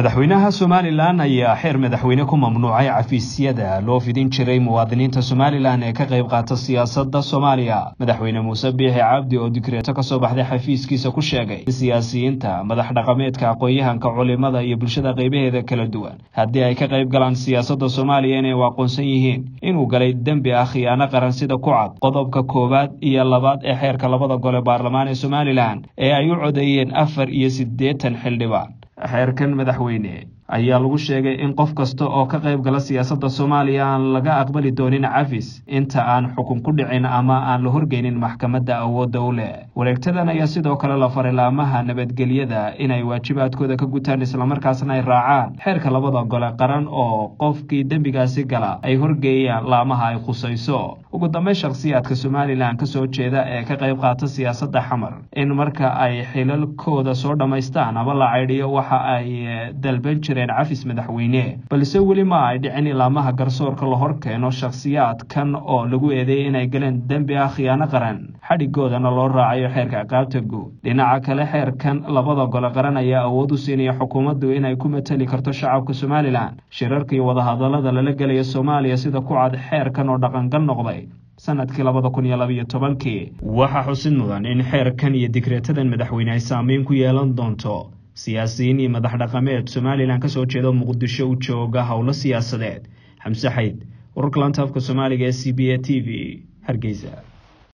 madaxweynaha somalilan ayaa xeer madaxweyne ku mamnuucay cafiisyada loo fidin jiray muwaadiniinta somalilan ee ka qayb qaata siyaasadda soomaaliya. Madaxweyne muuse biixi cabdi oo dikreeto ka soo baxday xafiiskiisa ku sheegay in siyaasiyiinta madax dhaqameedka aqoon-yahanka culimada iyo bulshada qaybaheeda kala duwan. Haddii ay ka qayb galaan siyaasadda soomaaliya inay u aqoonsan yihiin inuu galay dembi ah khiyaano qaran sida ku cad qodobka koowaad iyo labaad ee xeerka labada gole baarlamaan ee somalilan ee ay u codeeyeen afar iyo siddeetan xildhibaan حيركن مدحويني ayaa lagu sheegay in qof kasta oo ka qayb gala siyaasadda soomaaliya aan laga aqbali doonin cafis inta aan xukun ku dhicin ama aan la horgeynin maxkamadda awoodda u leh. Wareegtadan ayaa sidoo kale la faray laamaha nabadgelyada inay waajibaadkooda ka gutaan islamarkaasna ay raacaan. Xeerka labada gole qaran oo qofkii dembigaasi gala ay horgeeyaan laamaha ay khusayso. Ugu dambeyn shakhsiyaadka somalilan ka soo jeeda ee ka qayb qaata siyaasadda xamar in marka ay xilalkooda soo dhammaystaan ama la caydhiyo waxa ay dalban jireen cafis madaxweyne. Balse weli ma ay dhicin ilaamaha garsoorka la hor keeno shakhsiyaadkan oo lagu eedeeyay inay galeen dembi ah khiyaano qaran. Xadhigoodana loo raacayo xeerka ciqaabta dhinaca kale xeerkan labada gole qaran ayaa awood u siinaya xukuumaddu inay ku mateli karto shacabka somalilan. Shirarka iyo wadahadallada lala gelaya soomaaliya sida ku cad xeerkan oo dhaqangal noqday. Sanadkii labada kun iyo labayo tobankii. Waxaa xusid mudan in xeerkan iyo digreetadan madaxweyne ay saameyn ku yeelan doonto siyaasiyiin iyo madax dhaqameed somalilan ka soo jeeda muqdisho u jooga howlo siyaasadeed. Xamse xayd wararka lantaafka soomaaliga ee c b a t v hargeysa